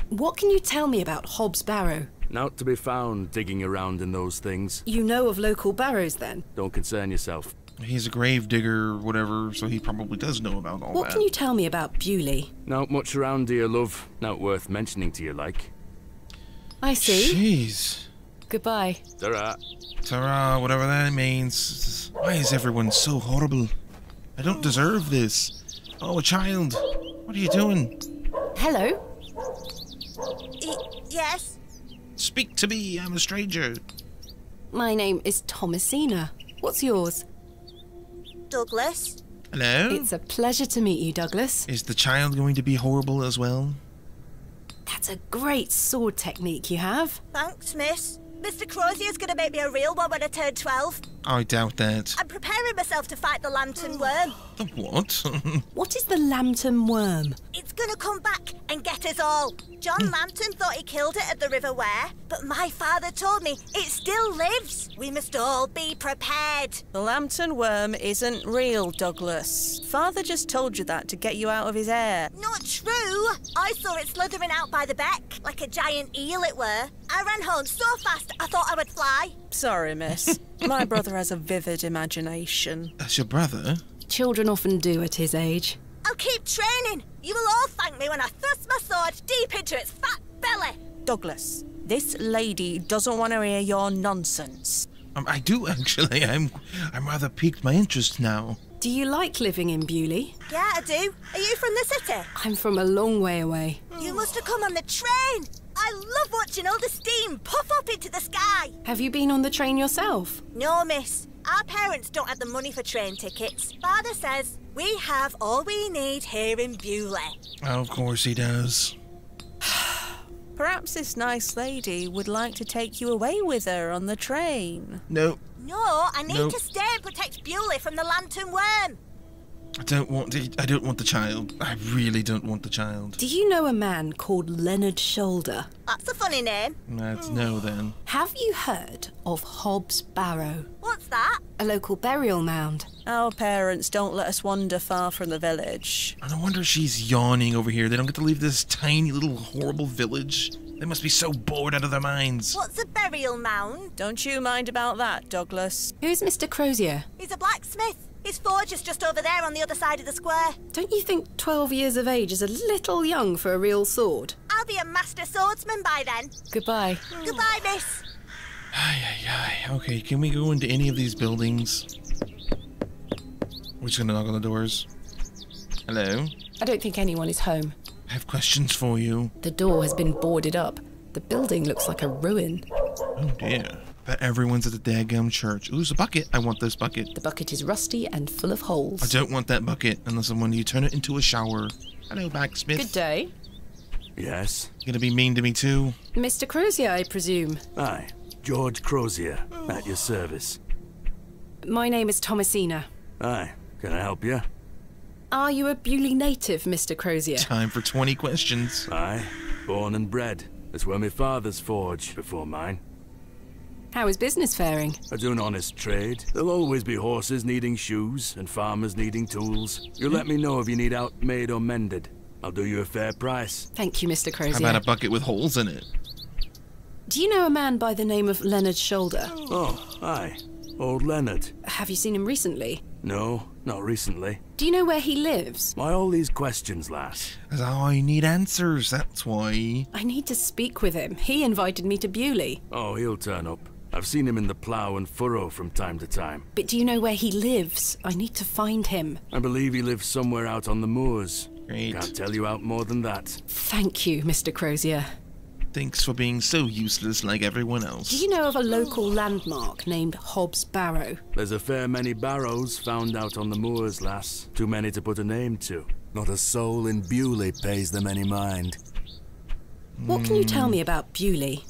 What can you tell me about Hob's Barrow? Not to be found digging around in those things. You know of local barrows then? Don't concern yourself. He's a grave digger whatever, so he probably does know about all What that. can you tell me about Bewlay? Not much around here, love. Not worth mentioning to you, like. I see. Jeez. Goodbye. Ta-ra. Tara, whatever that means. Why is everyone so horrible? I don't deserve this. Oh, a child. What are you doing? Hello? Y- yes? Speak to me. I'm a stranger. My name is Thomasina. What's yours? Douglas? Hello? It's a pleasure to meet you, Douglas. Is the child going to be horrible as well? That's a great sword technique you have. Thanks, miss. Mr. Crozier's gonna make me a real one when I turn 12. I doubt that. I'm preparing myself to fight the Lambton worm. The what? *laughs* What is the lambton worm? It's gonna come back and get us all. John hmm. Lambton thought he killed it at the River Wear, but my father told me it still lives. We must all be prepared. The lambton worm isn't real, Douglas. Father just told you that to get you out of his hair. Not true. I saw it slithering out by the beck, like a giant eel it were. I ran home so fast I thought I would fly. Sorry, miss. *laughs* My brother has a vivid imagination. That's your brother? Children often do at his age. I'll keep training. You will all thank me when I thrust my sword deep into its fat belly. Douglas, this lady doesn't want to hear your nonsense. Um, I do actually. I'm I'm rather piqued my interest now. Do you like living in Bewlay? Yeah, I do. Are you from the city? I'm from a long way away. You must have come on the train. I love watching all the steam puff up into the sky. Have you been on the train yourself? No, miss. Our parents don't have the money for train tickets. Father says we have all we need here in Bewlay. Oh, of course he does. *sighs* Perhaps this nice lady would like to take you away with her on the train. No, No, I need Nope. to stay and protect Bewlay from the Lambton worm. I don't want. The, I don't want the child. I really don't want the child. Do you know a man called Leonard Shoulder? That's a funny name. That's no then. Have you heard of Hob's Barrow? What's that? A local burial mound. Our parents don't let us wander far from the village. No wonder she's yawning over here. They don't get to leave this tiny little horrible village. They must be so bored out of their minds. What's a burial mound? Don't you mind about that, Douglas. Who's Mr. Crozier? He's a blacksmith. His forge is just over there on the other side of the square. Don't you think 12 years of age is a little young for a real sword? I'll be a master swordsman by then. Goodbye. Goodbye, miss. Ay, ay, ay. Okay, can we go into any of these buildings? We're just gonna knock on the doors. Hello? I don't think anyone is home. I have questions for you. The door has been boarded up. The building looks like a ruin. Oh dear. Bet everyone's at the daggum church. Ooh, there's a bucket. I want this bucket. The bucket is rusty and full of holes. I don't want that bucket unless I'm when you turn it into a shower. Hello, Blacksmith. Good day. Yes? You're gonna be mean to me too? Mr. Crozier, I presume. Aye. George Crozier, at your service. My name is Thomasina. Aye. Can I help you? Are you a Bewlay native, Mr. Crozier? Time for 20 questions. Aye. Born and bred. That's where my father's forge before mine. How is business faring? I do an honest trade. There'll always be horses needing shoes and farmers needing tools. You let me know if you need out made or mended. I'll do you a fair price. Thank you, Mr. Crozier. How Crozier. about a bucket with holes in it? Do you know a man by the name of Leonard Shoulder? Oh, aye. Old Leonard. Have you seen him recently? No, not recently. Do you know where he lives? Why all these questions, lass? 'Cause I need answers, that's why. I need to speak with him. He invited me to Bewlay. Oh, he'll turn up. I've seen him in the plough and furrow from time to time. But do you know where he lives? I need to find him. I believe he lives somewhere out on the moors. Great. Can't tell you out more than that. Thank you, Mr. Crozier. Thanks for being so useless like everyone else. Do you know of a local landmark named Hob's Barrow? There's a fair many barrows found out on the moors, lass. Too many to put a name to. Not a soul in Bewlay pays them any mind. What can you tell me about Bewlay?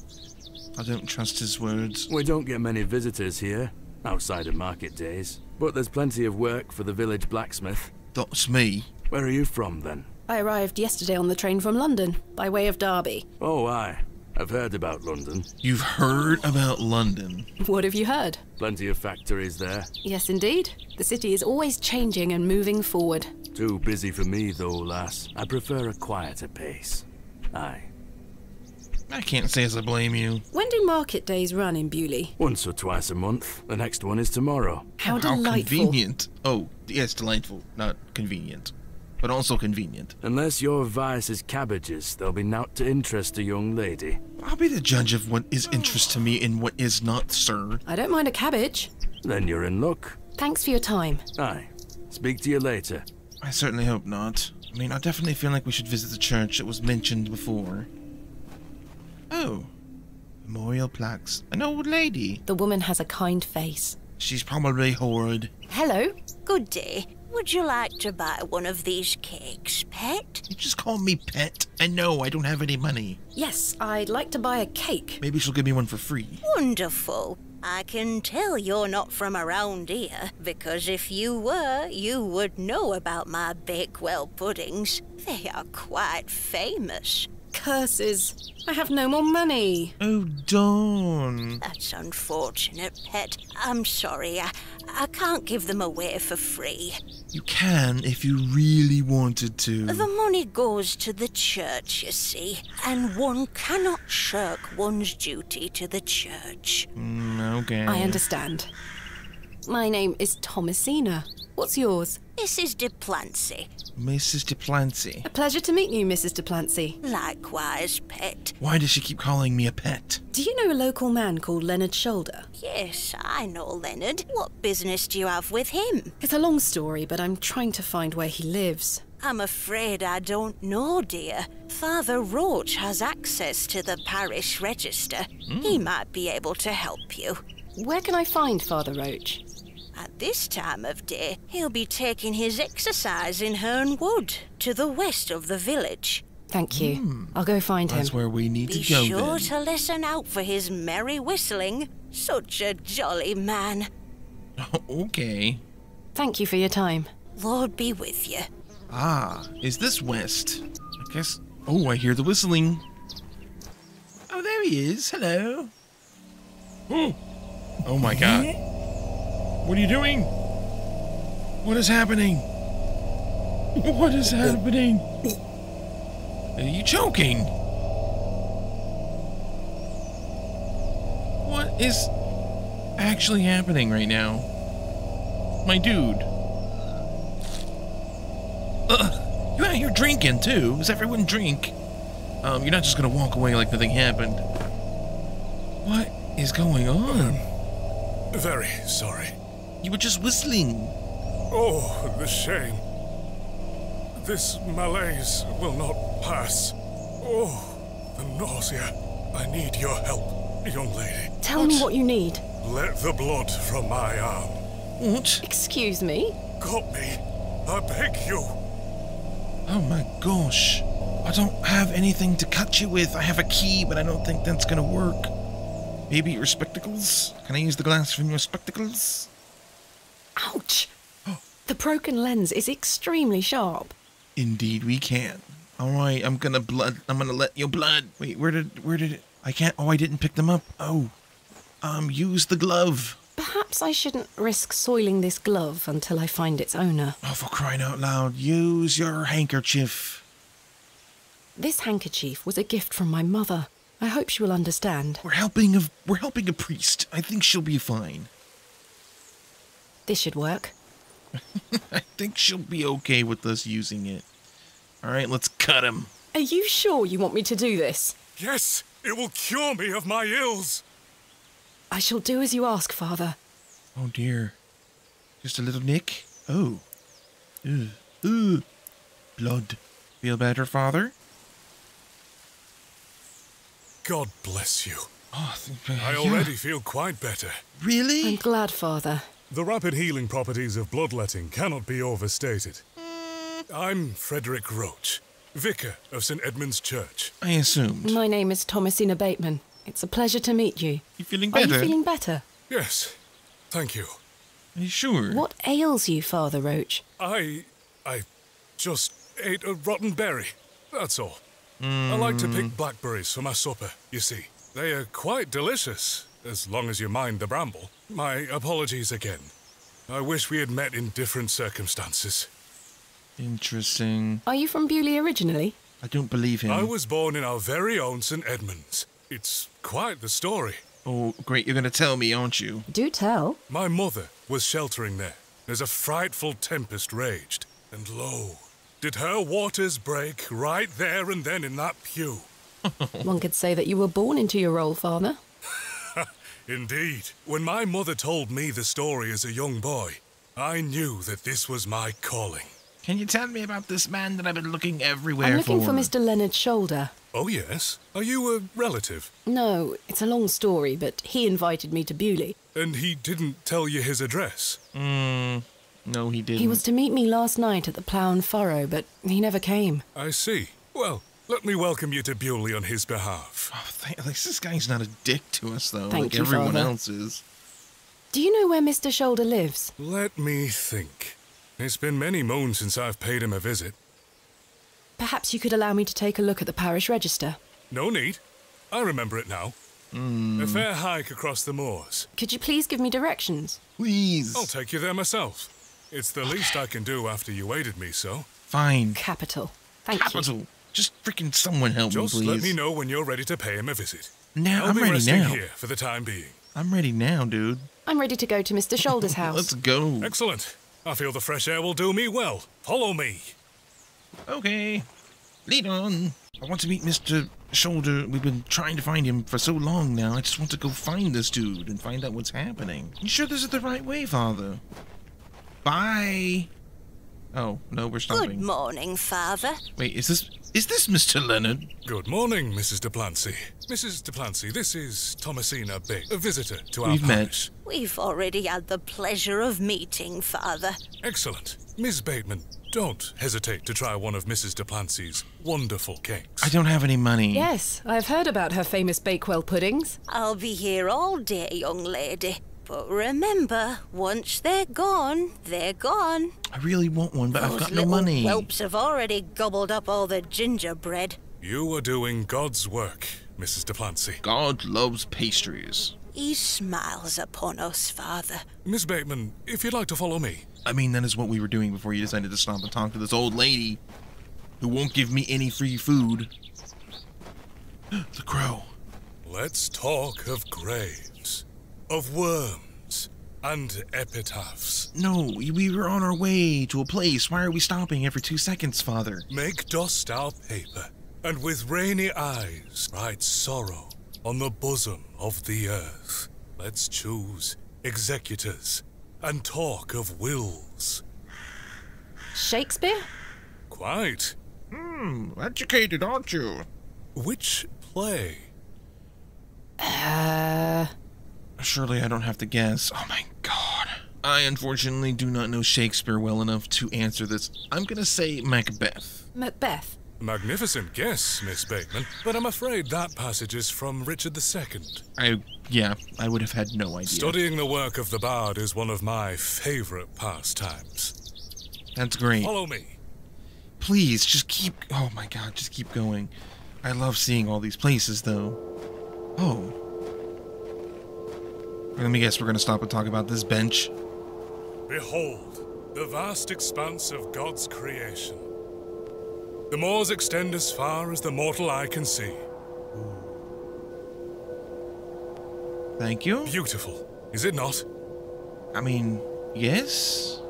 I don't trust his words. We don't get many visitors here, outside of market days. But there's plenty of work for the village blacksmith. That's me. Where are you from, then? I arrived yesterday on the train from London, by way of Derby. Oh, aye. I've heard about London. You've heard about London. What have you heard? Plenty of factories there. Yes, indeed. The city is always changing and moving forward. Too busy for me, though, lass. I prefer a quieter pace. Aye. I can't say as I blame you. When do market days run in Bewlay? Once or twice a month. The next one is tomorrow. How How delightful. convenient. Oh, yes, delightful. Not convenient. But also convenient. Unless your vice is cabbages, there'll be naught to interest a young lady. I'll be the judge of what is interest to me and what is not, sir. I don't mind a cabbage. Then you're in luck. Thanks for your time. Aye. Speak to you later. I certainly hope not. I mean, I definitely feel like we should visit the church that was mentioned before. Oh. Memorial plaques. An old lady. The woman has a kind face. She's probably horrid. Hello. Good day. Would you like to buy one of these cakes, pet? You just call me pet. And no, I don't have any money. Yes, I'd like to buy a cake. Maybe she'll give me one for free. Wonderful. I can tell you're not from around here, because if you were, you would know about my Bakewell puddings. They are quite famous. Curses. I have no more money. Oh, Dawn. That's unfortunate, pet. I'm sorry. I, I can't give them away for free. You can if you really wanted to. The money goes to the church, you see, and one cannot shirk one's duty to the church. Mm, okay. I understand. My name is Thomasina. What's yours? Mrs. Duplancy. Mrs. Duplancy. A pleasure to meet you, Mrs. Duplancy. Likewise, pet. Why does she keep calling me a pet? Do you know a local man called Leonard Shoulder? Yes, I know Leonard. What business do you have with him? It's a long story, but I'm trying to find where he lives. I'm afraid I don't know, dear. Father Roach has access to the parish register. He hmm. might be able to help you. Where can I find Father Roach? At this time of day, he'll be taking his exercise in Herne Wood, to the west of the village. Thank you. I'll go find him. That's where we need Be to go Be sure then. to listen out for his merry whistling. Such a jolly man. *laughs* okay. Thank you for your time. Lord be with you. Ah, is this west? I guess. Oh, I hear the whistling. Oh, there he is. Hello. Oh, oh my god. What are you doing? What is happening? What is happening? Are you choking? What is actually happening right now? My dude. You out here drinking too? Does everyone drink? Um, you're not just gonna walk away like nothing happened. What is going on? Very sorry. You were just whistling. Oh, the shame. This malaise will not pass. Oh, the nausea. I need your help, young lady. Tell me what you need. Let the blood from my arm. What? Excuse me? Got me. I beg you. Oh my gosh. I don't have anything to cut you with. I have a key, but I don't think that's gonna work. Maybe your spectacles? Can I use the glass from your spectacles? Ouch! The broken lens is extremely sharp. Indeed we can. Alright, I'm gonna blood I'm gonna let your blood Wait, where did where did it I can't oh I didn't pick them up. Oh. Um, use the glove. Perhaps I shouldn't risk soiling this glove until I find its owner. Oh for crying out loud, use your handkerchief. This handkerchief was a gift from my mother. I hope she will understand. We're helping a we're helping a priest. I think she'll be fine. This should work. *laughs* I think she'll be okay with us using it. Alright, let's cut him. Are you sure you want me to do this? Yes, it will cure me of my ills. I shall do as you ask, Father. Oh dear. Just a little nick? Oh. Ugh. Ugh. Blood. Feel better, Father? God bless you. Oh, th- I yeah. already feel quite better. Really? I'm glad, Father. The rapid healing properties of bloodletting cannot be overstated. I'm Frederick Roach, vicar of St. Edmund's Church. I assumed. My name is Thomasina Bateman. It's a pleasure to meet you. You feeling Are you feeling better? Yes, thank you. Are you sure? What ails you, Father Roach? I. I just ate a rotten berry. That's all. I like to pick hmm. blackberries for my supper, you see. They are quite delicious, as long as you mind the bramble. My apologies again. I wish we had met in different circumstances. Interesting. Are you from Bewlay originally? I don't believe him. I was born in our very own St. Edmunds. It's quite the story. Oh, great. You're going to tell me, aren't you? Do tell. My mother was sheltering there as a frightful tempest raged, and lo, did her waters break right there and then in that pew. One could say that you were born into your role, Father. Indeed, when my mother told me the story as a young boy, I knew that this was my calling. Can you tell me about this man that I've been looking everywhere for? I'm looking for for? Mr. Leonard Shoulder. Oh, yes? Are you a relative? No, it's a long story, but he invited me to Bewlay. And he didn't tell you his address? Mm, no, he didn't. He was to meet me last night at the Plough and Furrow, but he never came. I see. Well, let me welcome you to Bewlay on his behalf. Oh, thank, at least this guy's not a dick to us, though, Thank like you, everyone Father. else is. Do you know where Mr. Shoulder lives? Let me think. It's been many moons since I've paid him a visit. Perhaps you could allow me to take a look at the parish register. No need. I remember it now. Hmm. A fair hike across the moors. Could you please give me directions? Please. I'll take you there myself. It's the least I can do after you aided me so. Fine. Capital. Thank you. Capital. Just freaking someone help Just me, please. Just let me know when you're ready to pay him a visit. Now, I'll I'm be ready resting now. here for the time being. I'm ready now, dude. I'm ready to go to Mr. Shoulder's *laughs* house. Let's go. Excellent. I feel the fresh air will do me well. Follow me. Okay. Lead on. I want to meet Mr. Shoulder. We've been trying to find him for so long now. I just want to go find this dude and find out what's happening. You sure this is the right way, Father? Bye. Oh, no, we're stopping. Good stopping. morning, Father. Wait, is this is this Mr. Leonard? Good morning, Mrs. Duplancy. Mrs. Duplancy, this is Thomasina Bate, a visitor to our We've met. We've already had the pleasure of meeting, Father. Excellent. Miss Bateman, don't hesitate to try one of Mrs. Duplancy's wonderful cakes. I don't have any money. Yes, I've heard about her famous Bakewell puddings. I'll be here all day, young lady. But remember, once they're gone, they're gone. I really want one, but I've got no little money. whelps have already gobbled up all the gingerbread. You are doing God's work, Mrs. Duplancy. God loves pastries. He smiles upon us, Father. Miss Bateman, if you'd like to follow me. I mean, that is what we were doing before you decided to stop and talk to this old lady who won't give me any free food. *gasps* the crow. Let's talk of graves. Of worms and epitaphs. No, we we were on our way to a place. Why are we stopping every two seconds, Father? Make dust our paper, and with rainy eyes write sorrow on the bosom of the earth. Let's choose executors and talk of wills. Shakespeare? Quite. Hmm, educated, aren't you? Which play? Uh. Surely I don't have to guess. Oh my god. I unfortunately do not know Shakespeare well enough to answer this. I'm gonna say Macbeth. Macbeth. Magnificent guess, Miss Bateman, but I'm afraid that passage is from Richard II. I, yeah, I would have had no idea. Studying the work of the bard is one of my favorite pastimes. That's great. Follow me. Please, just keep. Oh my god, just keep going. I love seeing all these places, though. Oh. Let me guess, we're gonna stop and talk about this bench. Behold, the vast expanse of God's creation. The moors extend as far as the mortal eye can see. Thank you. Beautiful, is it not? I mean, yes?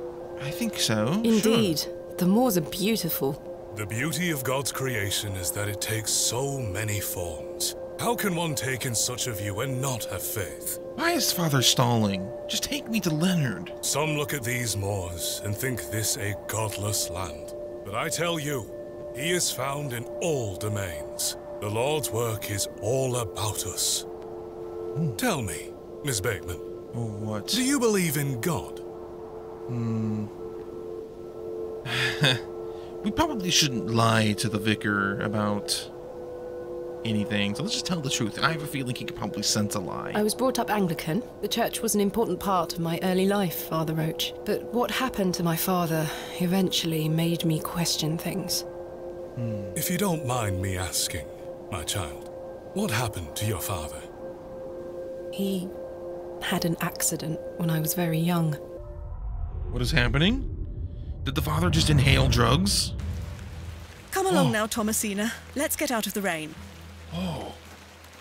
I think so. Indeed. Sure. The moors are beautiful. The beauty of God's creation is that it takes so many forms. How can one take in such a view and not have faith? Why is Father stalling? Just take me to Leonard. Some look at these moors and think this a godless land. But I tell you, he is found in all domains. The Lord's work is all about us. Hmm. Tell me, Miss Bateman. Oh, what? Do you believe in God? Hmm. *laughs* we probably shouldn't lie to the vicar about anything, so let's just tell the truth. I have a feeling he could probably sense a lie. I was brought up Anglican. The church was an important part of my early life, Father Roach. But what happened to my father eventually made me question things. Hmm. If you don't mind me asking, my child, what happened to your father? He had an accident when I was very young. What is happening? Did the father just inhale drugs? Come along oh. now, Thomasina. Let's get out of the rain. Oh,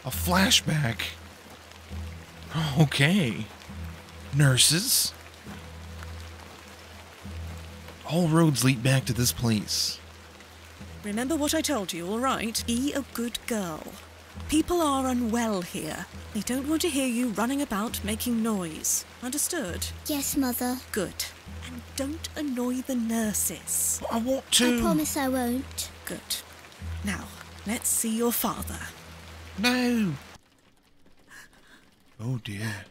a flashback. Okay. Nurses. All roads lead back to this place. Remember what I told you, all right? Be a good girl. People are unwell here. They don't want to hear you running about making noise. Understood? Yes, Mother. Good. And don't annoy the nurses. I want to. I promise I won't. Good. Now, let's see your father. No. Oh dear.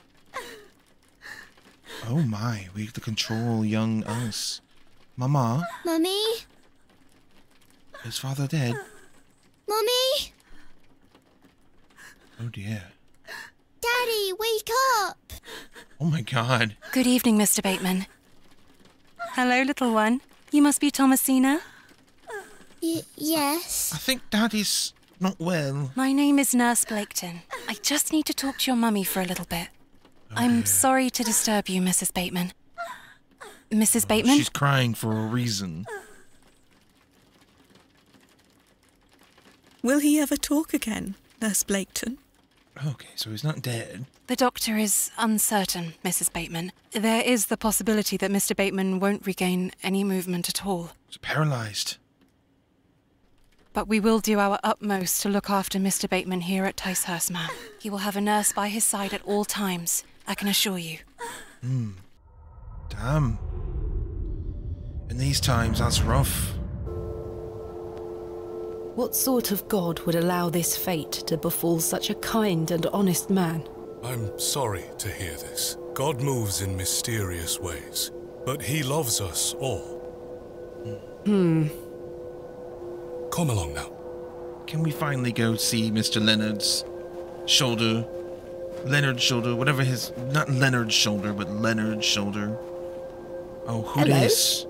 Oh my, we have to control young us. Mama? Mummy? Is father dead? Mummy? Oh dear. Daddy, wake up! Oh my god. Good evening, Mr. Bateman. Hello, little one. You must be Thomasina? Y- yes. I think Daddy's not well. My name is Nurse Blaketon. I just need to talk to your mummy for a little bit. Oh I'm dear. sorry to disturb you, Mrs. Bateman. Mrs. Bateman? She's crying for a reason. Will he ever talk again, Nurse Blaketon? Okay, so he's not dead. The doctor is uncertain, Mrs. Bateman. There is the possibility that Mr. Bateman won't regain any movement at all. He's paralyzed. But we will do our utmost to look after Mr. Bateman here at Ticehurst Manor. He will have a nurse by his side at all times, I can assure you. Hmm. Damn. In these times, that's rough. What sort of god would allow this fate to befall such a kind and honest man? I'm sorry to hear this. God moves in mysterious ways, but he loves us all. Hmm. Come along now. Can we finally go see Mr. Leonard's shoulder? Leonard's shoulder, whatever his. Not Leonard's shoulder, but Leonard's shoulder. Oh, who Hello? this?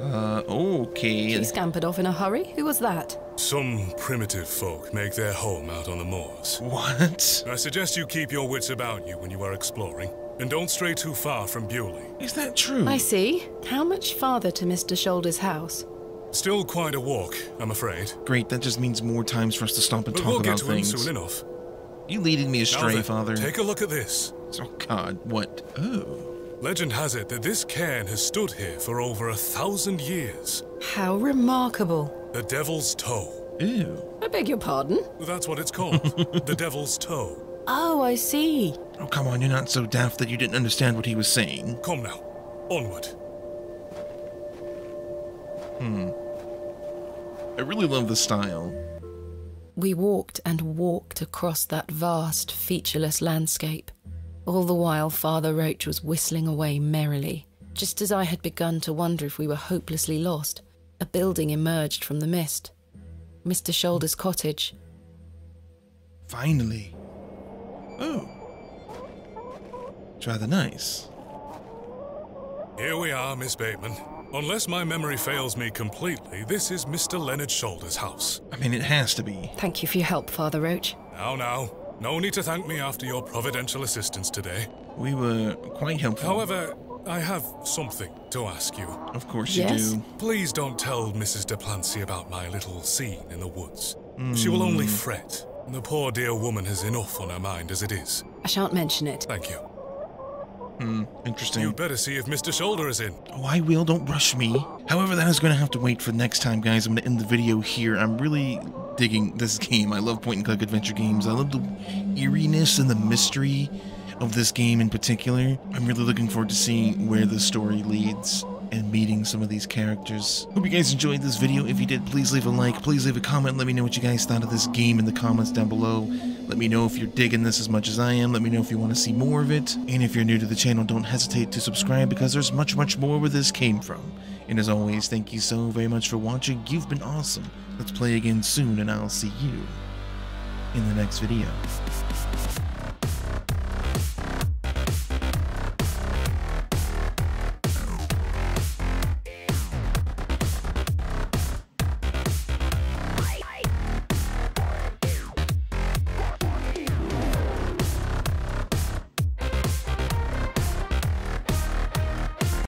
Uh, okay. She scampered off in a hurry. Who was that? Some primitive folk make their home out on the moors. What? I suggest you keep your wits about you when you are exploring, and don't stray too far from Bewlay. Is that true? I see. How much farther to Mr. Shoulder's house? Still quite a walk, I'm afraid. Great, that just means more times for us to stop and but talk we'll about get to things. Him soon enough. You leading me Now astray, then, Father? Take a look at this. Oh God, what? Oh. Legend has it that this cairn has stood here for over a thousand years. How remarkable. The Devil's Toe. Ew. I beg your pardon? That's what it's called. *laughs* the Devil's Toe. Oh, I see. Oh, come on, you're not so daft that you didn't understand what he was saying. Come now. Onward. Hmm. I really love the style. We walked and walked across that vast, featureless landscape. All the while, Father Roach was whistling away merrily. Just as I had begun to wonder if we were hopelessly lost, a building emerged from the mist. Mr. Shoulder's cottage. Finally. Oh. It's rather nice. Here we are, Miss Bateman. Unless my memory fails me completely, this is Mr. Leonard Shoulder's house. I mean, it has to be. Thank you for your help, Father Roach. Now, now. No need to thank me after your providential assistance today. We were quite helpful. However, I have something to ask you. Of course you Yes? do. Please don't tell Mrs. Duplancy about my little scene in the woods. She will only Hmm. fret. The poor dear woman has enough on her mind as it is. I shan't mention it. Thank you. Hmm, interesting. You'd better see if Mr. Shoulder is in. Oh, I will. Don't rush me. However, that is going to have to wait for next time, guys. I'm going to end the video here. I'm really digging this game. I love point and click adventure games. I love the eeriness and the mystery of this game in particular. I'm really looking forward to seeing where the story leads and meeting some of these characters. Hope you guys enjoyed this video. If you did, please leave a like, please leave a comment. Let me know what you guys thought of this game in the comments down below. Let me know if you're digging this as much as I am. Let me know if you want to see more of it. And if you're new to the channel, don't hesitate to subscribe because there's much, much more where this came from. And as always, thank you so very much for watching. You've been awesome. Let's play again soon, and I'll see you in the next video.